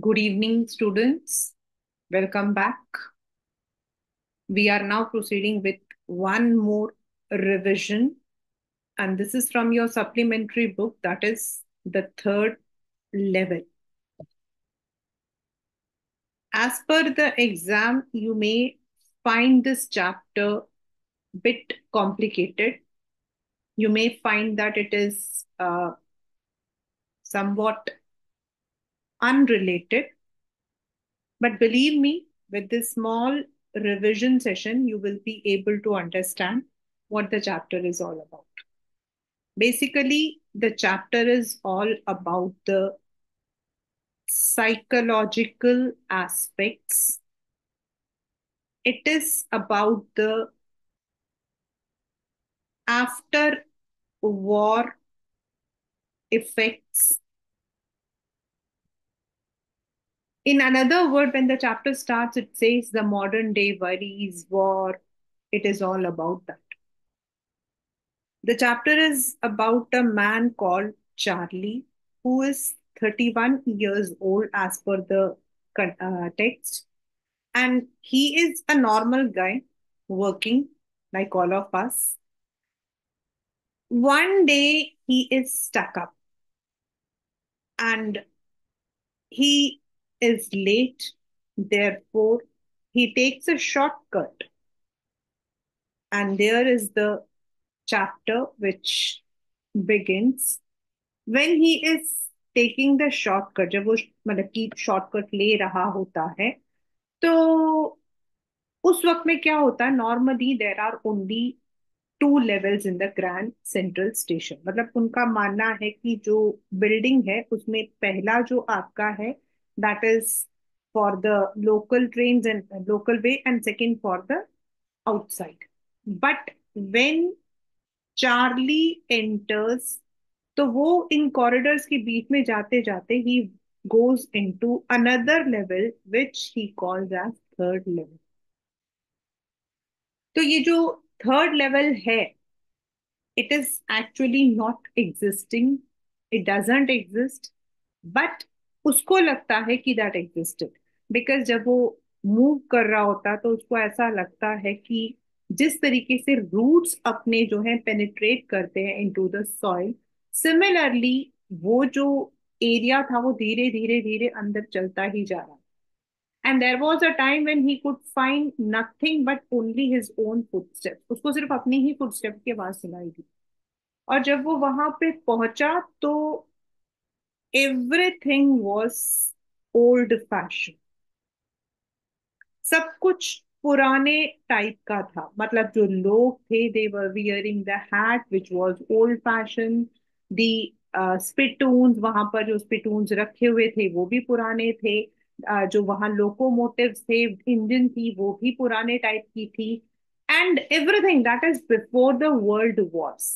Good evening, students. Welcome back. We are now proceeding with one more revision, and this is from your supplementary book, that is the third level. As per the exam, you may find this chapter bit complicated. You may find that it is uh, somewhat unrelated. But believe me, with this small revision session, you will be able to understand what the chapter is all about. Basically, the chapter is all about the psychological aspects. It is about the after war effects. In another word, when the chapter starts, it says the modern day worries, war. It is all about that. The chapter is about a man called Charlie, who is 31 years old as per the uh, text. And he is a normal guy working like all of us. One day he is stuck up and he is late. Therefore, he takes a shortcut. And there is the chapter which begins when he is taking the shortcut जब वो मतलब की shortcut ले रहा होता है तो उस वक्त में क्या होता है normally there are only two levels in the Grand Central Station मतलब उनका मानना है कि जो बिल्डिंग है उसमें पहला जो आपका है that is for the local train and local way and second for the outside but when Charlie enters तो वो इन कॉरिडोर्स के बीच में जाते जाते ही goes into another level which he calls as third level तो ये जो थर्ड लेवल है it is actually not existing it doesn't exist but उसको लगता है कि दैट एग्जिस्टेड बिकॉज़ जब वो मूव कर रहा होता तो उसको ऐसा लगता है कि जिस तरीके से रूट्स अपने जो है पेनिट्रेट करते हैं इनटू द सॉइल सिमिलरली वो जो एरिया था, वो धीरे धीरे धीरे अंदर चलता ही जा रहा and there was a time when he could find nothing but only his own footstep उसको सिर्फ़ अपनी ही फुटस्टेप की आवाज़ सुनाई दी. और जब वो वहाँ पे पहुँचा तो एवरीथिंग वॉज़ ओल्ड फ़ैशन सब कुछ पुराने टाइप का था। मतलब जो लोग थे they were wearing the hat which was old fashion the spittoons वहाँ पर जो स्पिटून्स रखे हुए थे वो भी पुराने थे। Uh, जो वहाँ लोकोमोटिव थे इंजन थी वो भी पुराने टाइप की थी। And everything that is before the world wars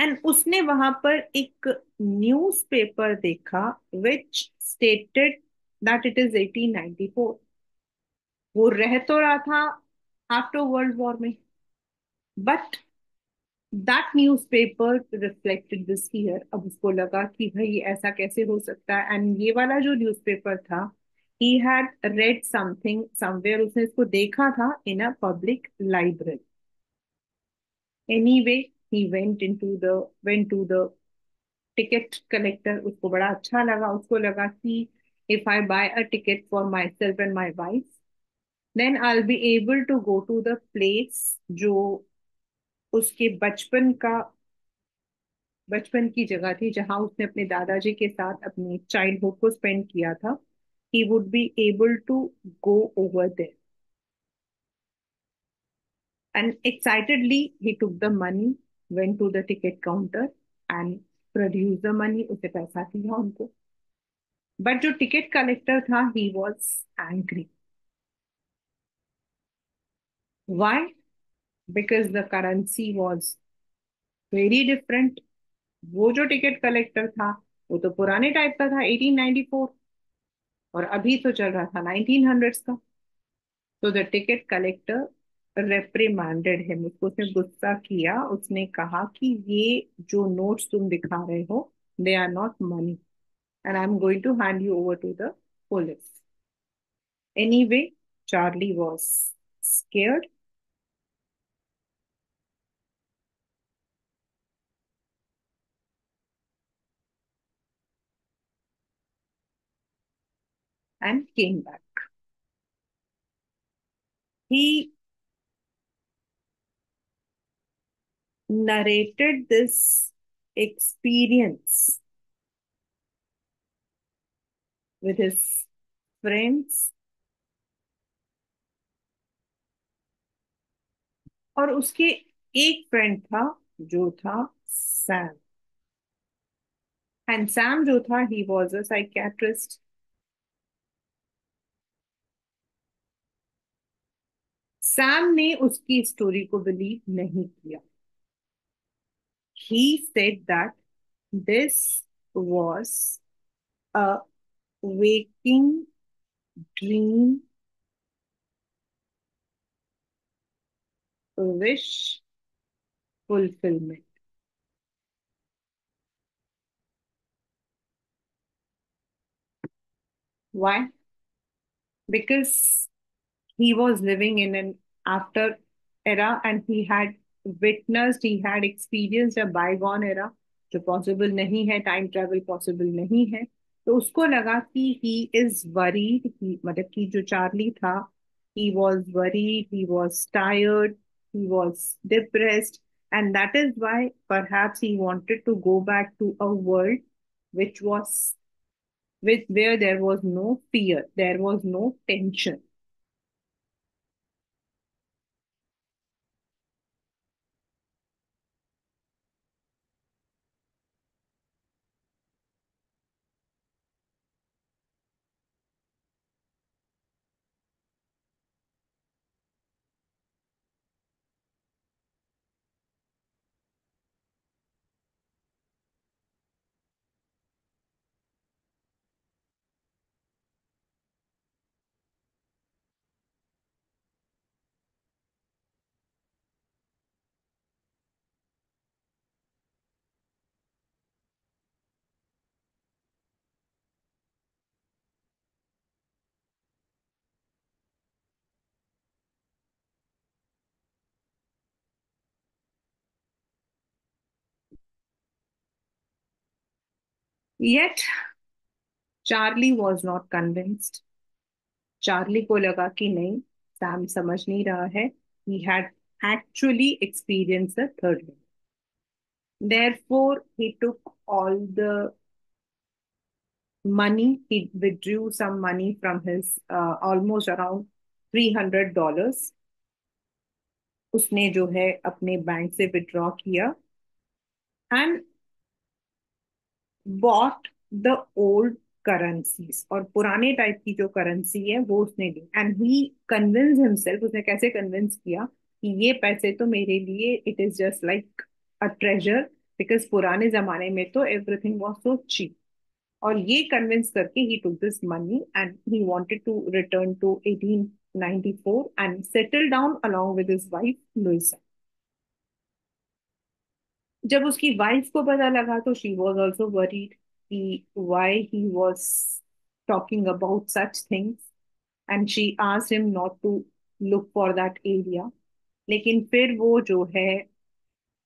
and उसने वहाँ पर एक न्यूज़पेपर देखा which stated that it is 1894 वो रह तो रहा था आफ्टर वर्ल्ड वॉर में but that news paper reflected this year अब उसको लगा कि भाई, ऐसा कैसे हो सकता है? एंड ये वाला जो न्यूज़ पेपर था he had read something somewhere उसने इसको देखा था in a public library anyway he went into the went to the ticket collector उसको बड़ा अच्छा लगा, उसको कि if I buy a ticket for myself and my wife then I will be able to go to the place जो उसके बचपन का, बचपन की जगह थी जहाँ उसने अपने दादाजी के साथ अपनी चाइल्डहुड को स्पेंड किया था he would be able to go over there and excitedly, he took the money went to the ticket counter and produce the money उसे पैसा दिया उनको। बट जो टिकट कलेक्टर था he was angry why because the currency was very different वो जो ticket collector था, वो तो पुराने टाइप का था 1894 और अभी तो चल रहा था 1900s का। तो द टिकट कलेक्टर रेप्रीमांडेड है मुझको उसने गुस्सा किया, उसने कहा कि ये जो नोट्स तुम दिखा रहे हो they are not money and I am going to hand you over to the police anyway Charlie was scared and came back he narrated this experience with his friends. और उसके एक फ्रेंड था, जो था सैम एंड सैम जो था he was a psychiatrist Sam ने उसकी स्टोरी को बिलीव नहीं किया। He said that this was a waking dream wish fulfillment. Why? Because he was living in an after era and he had witnessed, he had experienced a bygone era जो possible नहीं है time travel possible नहीं है तो उसको लगा कि he is worried मतलब कि जो चार्ली था he was worried he was tired he was depressed and that is why perhaps he wanted to go back to a world which was with where there was no fear there was no tension yet Charlie was not convinced Charlie को लगा कि नहीं Sam समझ नहीं रहा है he had actually experience the third wave therefore he took all the money he withdrew some money from his almost around three hundred dollar उसने जो है अपने बैंक से विड्रॉ किया. And bought the old currencies और पुराने type की जो करेंसी है, वो उसने ली। एंड ही कन्विंस हिमसेल्फ उसने कैसे कन्विंस किया कि ये पैसे तो मेरे लिए it is just like a treasure because पुराने जमाने में तो एवरीथिंग वॉज़ सो चीप और ये कन्विंस करके he took this money and he wanted to return to 1894 and settle down along with his wife Louisa जब उसकी वाइफ को पता लगा तो शी वॉज़ ऑल्सो वरीड कि why he was talking about such things and she asked him not to look for that area लेकिन फिर वो जो है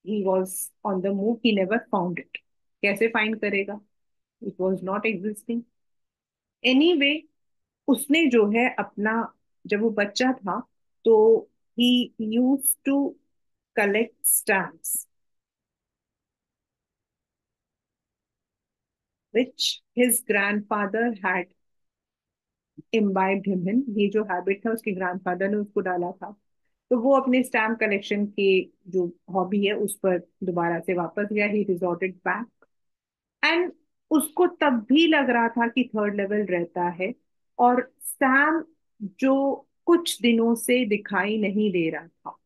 he was on the move he never found it कैसे फाइंड करेगा? It was not existing anyway उसने जो है अपना, जब वो बच्चा था तो he use to collect stamps which his grandfather had imbibed him in. ये जो हैबिट था, उसके ग्रैंडफादर ने उसको डाला था। तो वो अपने स्टैम्प कलेक्शन के जो हॉबी है, उस पर दोबारा से वापस गया। ही रिजॉर्टेड बैक एंड उसको तब भी लग रहा था कि थर्ड लेवल रहता है। और सैम जो कुछ दिनों से दिखाई नहीं दे रहा था।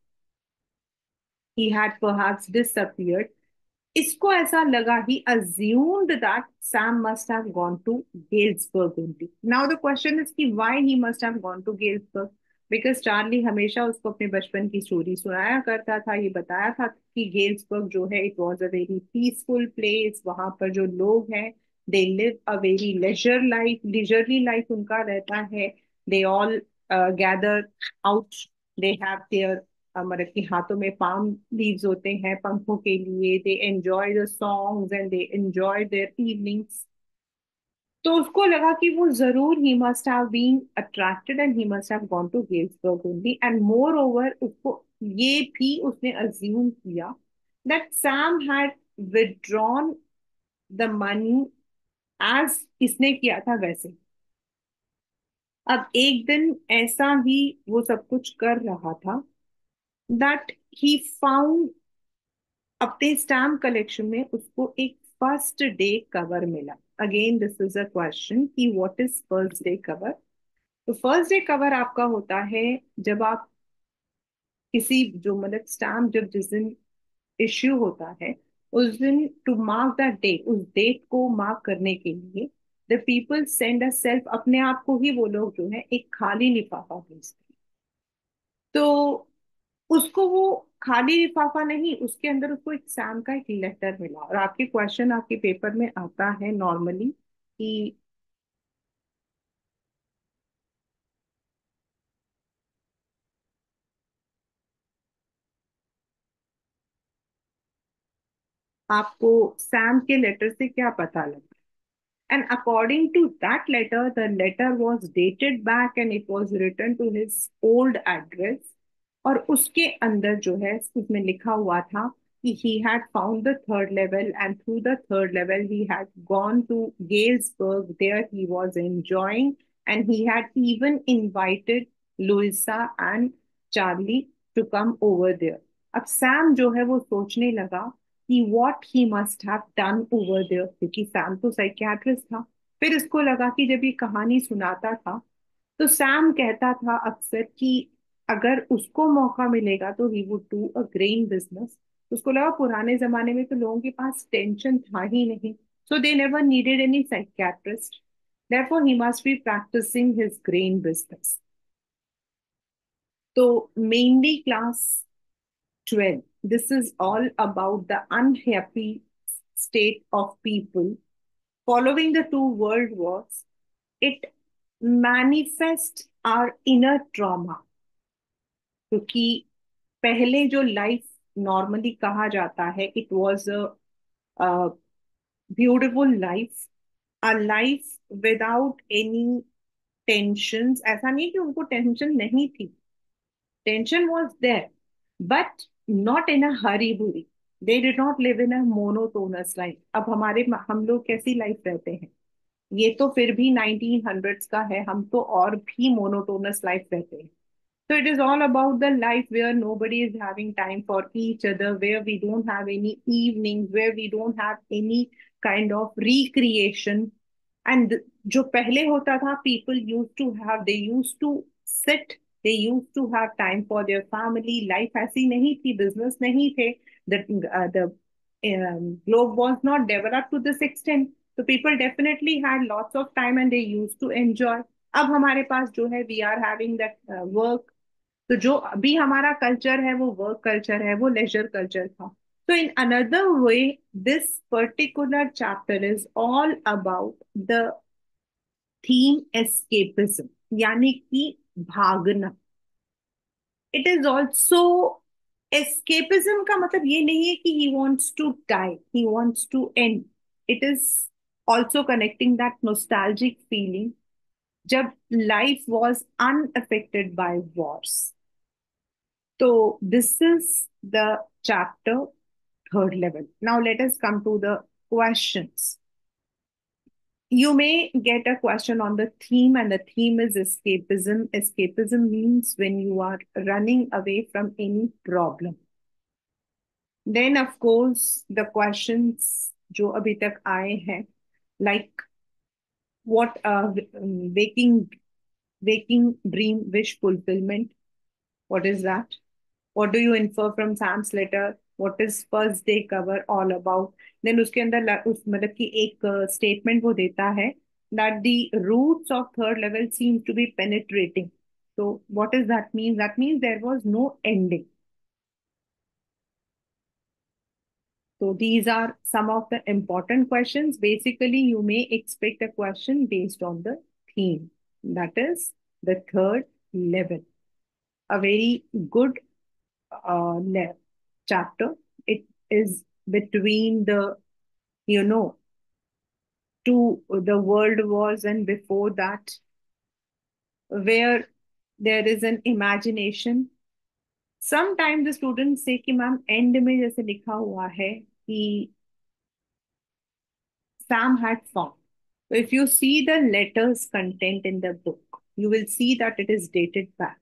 He had perhaps disappeared. इसको ऐसा लगा he assumed that Sam must have gone to Galesburg only. Now the question is कि why he must have gone to Galesburg? Because Charlie हमेशा उसको अपने बचपन की स्टोरी सुनाया करता था, ये बताया था कि गेल्सबर्ग जो है it was a very peaceful place वहाँ पर जो लोग हैं they live a very leisure life leisurely life उनका रहता है they all gather out they have their मतलब कि हाथों में पाम लीव्स होते हैं पंखों के लिए। They enjoy the songs and they enjoy their evenings तो उसको लगा कि वो ज़रूर he must have been attracted and he must have gone to Galesburg only and moreover उसको ये भी उसने अज्यूम किया that Sam had withdrawn the money as इसने किया था वैसे। अब एक दिन ऐसा ही वो सब कुछ कर रहा था। दैट ही फाउंड अपने स्टैम्प कलेक्शन में उसको एक फ़र्स्ट डे कवर मिला। Again this is a question कि what is first day cover तो फ़र्स्ट डे कवर आपका होता है जब आप किसी जो मतलब स्टैम्प जब जिस दिन इश्यू होता है, उस दिन टू मार्क दैट डेट उस डेट को मार्क करने के लिए the people send a self अपने आप को ही वो लोग जो है, एक खाली लिफाफा भेजते तो उसको वो खाली लिफाफा नहीं, उसके अंदर उसको एक सैम का एक लेटर मिला। और आपके क्वेश्चन आपके पेपर में आता है नॉर्मली कि आपको सैम के लेटर से क्या पता लगा? And according to that letter the letter was dated back and it was return to his old address और उसके अंदर जो है, उसमें लिखा हुआ था कि he had found the third level and through the third level he had gone to Galesburg there he was enjoying and he had even invited Louisa and Charlie to come over there अब Sam जो है, वो सोचने लगा कि what he must have done over there क्योंकि Sam तो psychiatrist था। फिर इसको लगा कि जब ये कहानी सुनाता था तो सैम कहता था अक्सर कि अगर उसको मौका मिलेगा तो he would do a grain business उसको लगा पुराने जमाने में तो लोगों के पास टेंशन था ही नहीं. So they never needed any psychiatrist therefore he must be practising his grain business तो mainly class twelve this is all about the unhappy state of people following the two world wars it manifest our inner trauma क्योंकि पहले जो life normally कहा जाता है it was a beautiful life a life without any tension ऐसा नहीं कि उनको टेंशन नहीं थी। Tension was there but not in a hurry burry. They did not live in a monotonous life अब हमारे, हम लोग कैसी लाइफ रहते हैं? ये तो फिर भी नाइनटीन हंड्रेड्स का है, हम तो और भी मोनोटोनस लाइफ रहते हैं। So it is all about the life where nobody is having time for each other, where we don't have any evenings, where we don't have any kind of recreation. And जो पहले होता था, people used to have, they used to sit, they used to have time for their family. Life ऐसी नहीं थी, business नहीं थे. The uh, the um, globe was not developed to this extent. So people definitely had lots of time and they used to enjoy. अब हमारे पास जो है we are having that work तो जो अभी हमारा कल्चर है, वो वर्क कल्चर है, वो लेजर कल्चर था। तो in another way this particular chapter is all about the theme escapism यानी कि भागना। इट इज़ ऑल्सो एस्केपिज्म का मतलब ये नहीं है कि he wants to die he wants to end it is also connecting that nostalgic feeling जब life was unaffected by wars So this is the chapter third level. Now let us come to the questions. You may get a question on the theme, and the theme is escapism. Escapism means when you are running away from any problem. Then, of course, the questions जो अभी तक आए हैं like what uh, waking waking dream wish fulfillment what is that what do you infer from Sam's letter? What is first day cover all about? Then उसके अंदर उस मतलब कि एक statement वो देता है that the roots of third level seem to be penetrating. So what does that mean? That means there was no ending. So these are some of the important questions. Basically, you may expect a question based on the theme. That is the third level. A very good uh, chapter. It is between the, you know, to the world wars and before that, where there is an imagination. Sometimes the students say कि ma'am and में जैसे लिखा हुआ है कि Sam had found. So if you see the letters content in the book, you will see that it is dated back.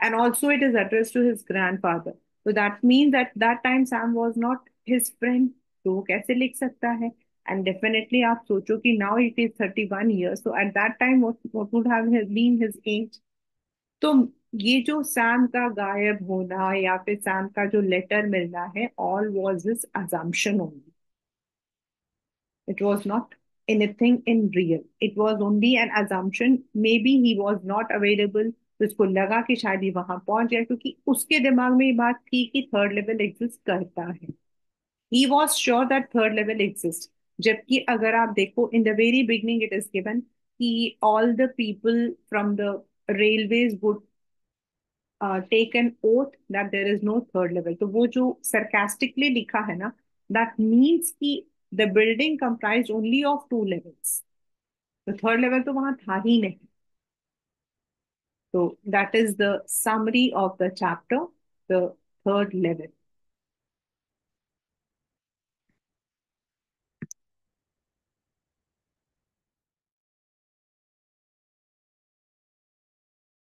And also it is addressed to his grandfather. So that means that that time Sam was not his friend. तो वो कैसे लिख सकता है and definitely आप सोचो कि now it is 31 years so at that time what, what would have been his age तो ये जो सैम का गायब होना या फिर सैम का जो लेटर मिलना है all was his assumption only it was not anything in real. It was only an assumption. Maybe he was not available. तो इसको लगा कि शायद ये वहाँ पहुँच गया, क्योंकि उसके दिमाग में ये बात थी कि थर्ड लेवल एग्जिस्ट करता है। He was sure that third level exist जबकि अगर आप देखो in the very beginning it is given कि all the people from the railways would take an oath that there is no third level तो वो जो सरकास्टिकली लिखा है ना दैट मीन्स कि the building comprise only of two levels तो third level तो वहाँ था ही नहीं। So that is the summary of the chapter, the third level.